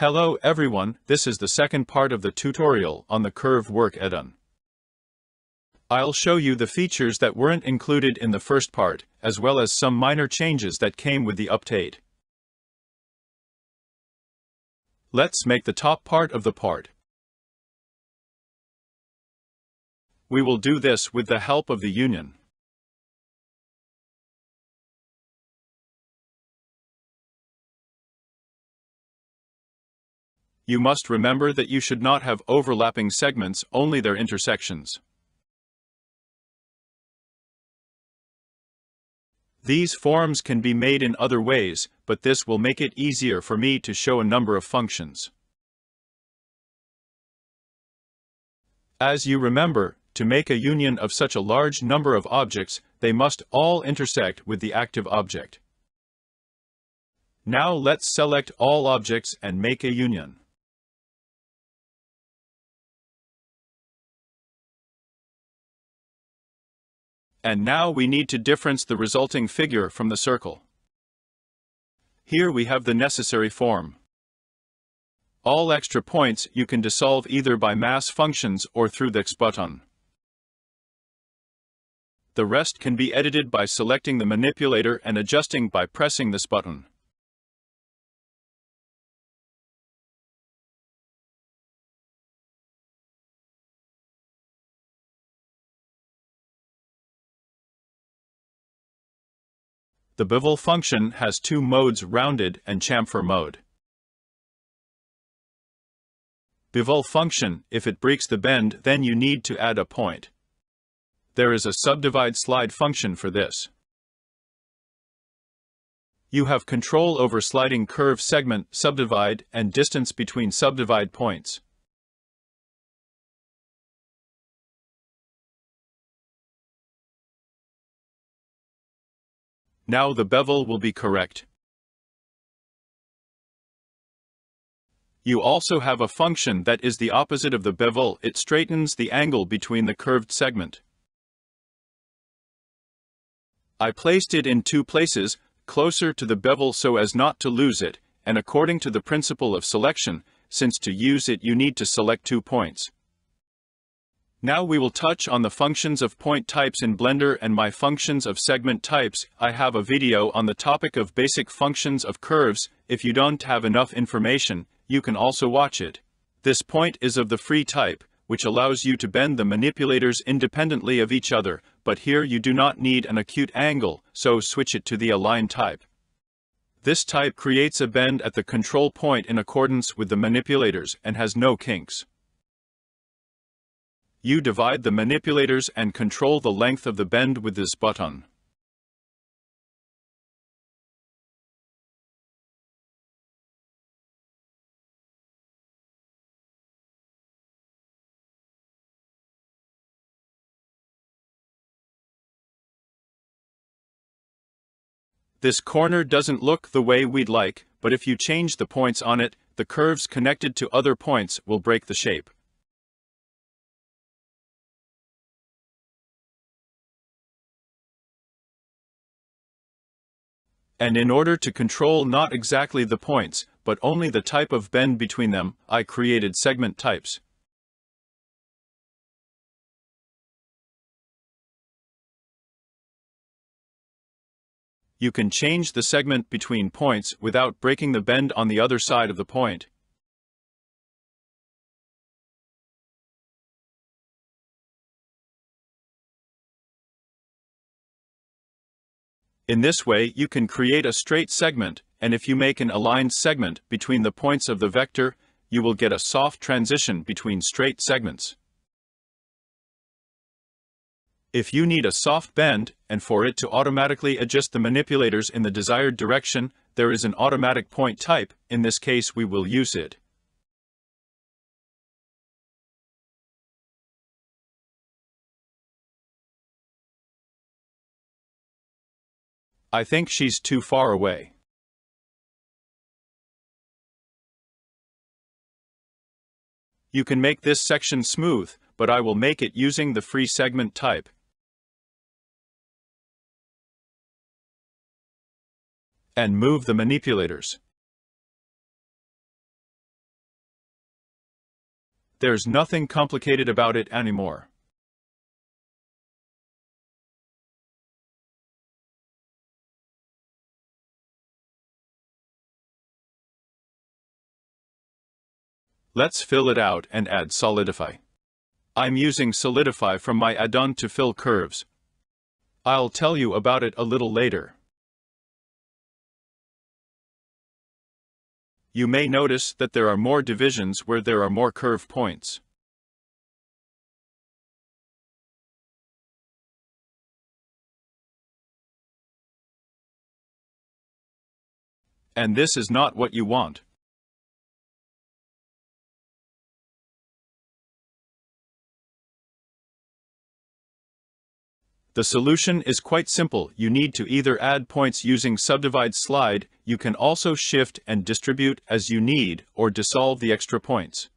Hello everyone, this is the second part of the tutorial on the curve work add-on. I'll show you the features that weren't included in the first part, as well as some minor changes that came with the update. Let's make the top part of the part. We will do this with the help of the union. You must remember that you should not have overlapping segments, only their intersections. These forms can be made in other ways, but this will make it easier for me to show a number of functions. As you remember, to make a union of such a large number of objects, they must all intersect with the active object. Now let's select all objects and make a union. And now we need to difference the resulting figure from the circle. Here we have the necessary form. All extra points you can dissolve either by mass functions or through the X button. The rest can be edited by selecting the manipulator and adjusting by pressing this button. The bevel function has two modes rounded and chamfer mode. Bevel function, if it breaks the bend then you need to add a point. There is a subdivide slide function for this. You have control over sliding curve segment, subdivide, and distance between subdivide points. Now the bevel will be correct. You also have a function that is the opposite of the bevel, it straightens the angle between the curved segment. I placed it in two places, closer to the bevel so as not to lose it, and according to the principle of selection, since to use it you need to select two points. Now we will touch on the functions of point types in Blender and my functions of segment types. I have a video on the topic of basic functions of curves. If you don't have enough information, you can also watch it. This point is of the free type, which allows you to bend the manipulators independently of each other, but here you do not need an acute angle, so switch it to the align type. This type creates a bend at the control point in accordance with the manipulators and has no kinks. You divide the manipulators and control the length of the bend with this button. This corner doesn't look the way we'd like, but if you change the points on it, the curves connected to other points will break the shape. And in order to control not exactly the points, but only the type of bend between them, I created segment types. You can change the segment between points without breaking the bend on the other side of the point. In this way you can create a straight segment, and if you make an aligned segment between the points of the vector, you will get a soft transition between straight segments. If you need a soft bend, and for it to automatically adjust the manipulators in the desired direction, there is an automatic point type, in this case we will use it. I think she's too far away. You can make this section smooth, but I will make it using the free segment type. and move the manipulators. There's nothing complicated about it anymore. Let's fill it out and add Solidify. I'm using Solidify from my add-on to fill curves. I'll tell you about it a little later. You may notice that there are more divisions where there are more curve points. And this is not what you want. The solution is quite simple. You need to either add points using subdivide slide, you can also shift and distribute as you need, or dissolve the extra points.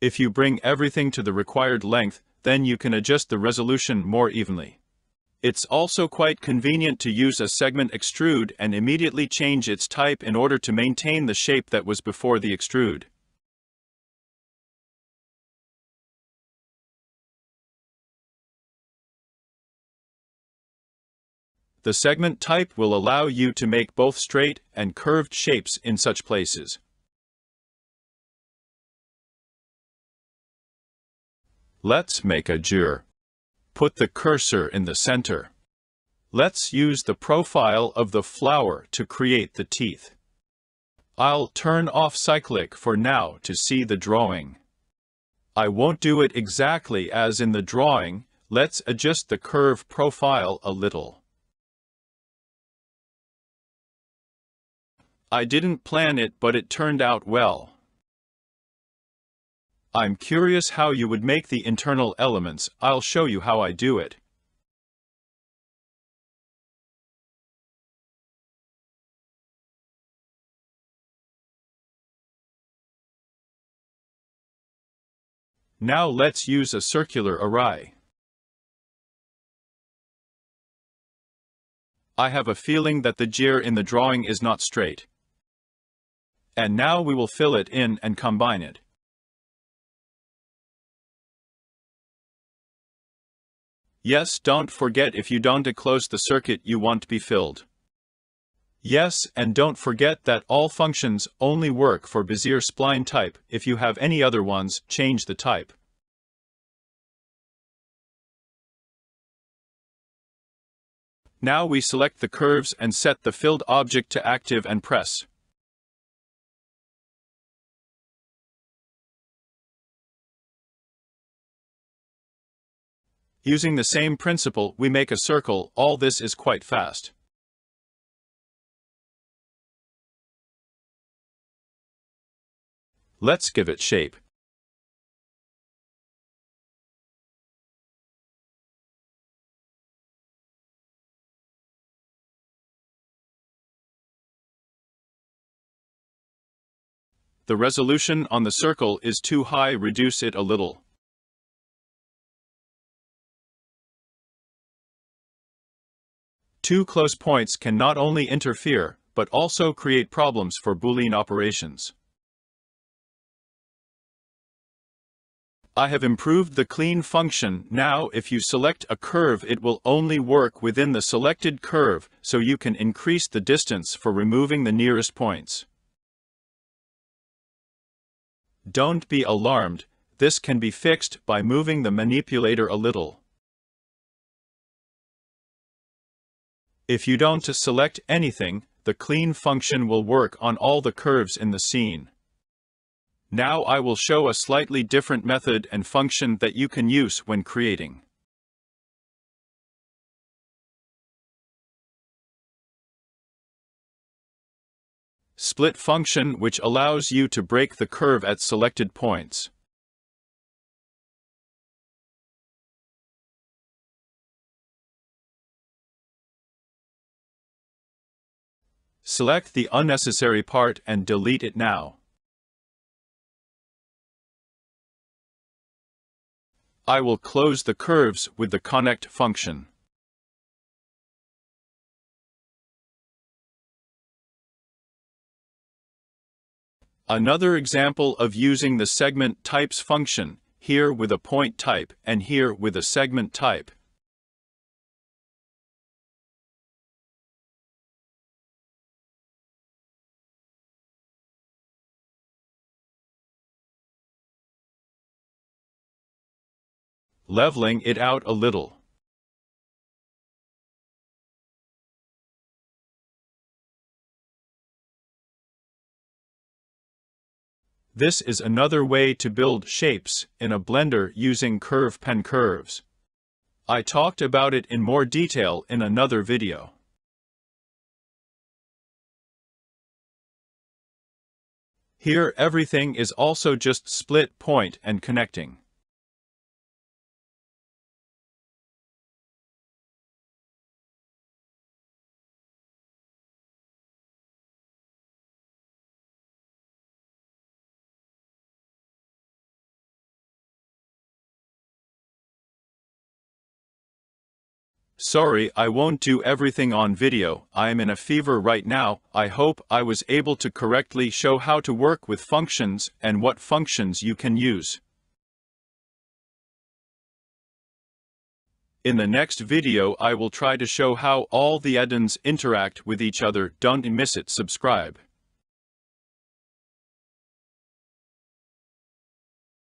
If you bring everything to the required length, then you can adjust the resolution more evenly. It's also quite convenient to use a segment extrude and immediately change its type in order to maintain the shape that was before the extrude. The segment type will allow you to make both straight and curved shapes in such places. Let's make a jur. Put the cursor in the center. Let's use the profile of the flower to create the teeth. I'll turn off cyclic for now to see the drawing. I won't do it exactly as in the drawing, let's adjust the curve profile a little. I didn't plan it but it turned out well. I'm curious how you would make the internal elements, I'll show you how I do it. Now let's use a circular array. I have a feeling that the jur in the drawing is not straight. And now we will fill it in and combine it. Yes, don't forget if you don't close the circuit you want to be filled. Yes, and don't forget that all functions only work for Bezier spline type. If you have any other ones, change the type. Now we select the curves and set the filled object to active and press. Using the same principle, we make a circle, all this is quite fast. Let's give it shape. The resolution on the circle is too high reduce it a little. Two close points can not only interfere, but also create problems for Boolean operations. I have improved the clean function. Now if you select a curve it will only work within the selected curve, so you can increase the distance for removing the nearest points. Don't be alarmed, this can be fixed by moving the manipulator a little. If you don't select anything, the clean function will work on all the curves in the scene. Now I will show a slightly different method and function that you can use when creating. Split function which allows you to break the curve at selected points. Select the unnecessary part and delete it now. I will close the curves with the connect function. Another example of using the segment types function, here with a point type and here with a segment type. Leveling it out a little. This is another way to build shapes in a Blender using curve pen curves. I talked about it in more detail in another video. Here everything is also just split point and connecting. Sorry I won't do everything on video, I am in a fever right now, I hope I was able to correctly show how to work with functions and what functions you can use. In the next video I will try to show how all the add-ins interact with each other, don't miss it, subscribe.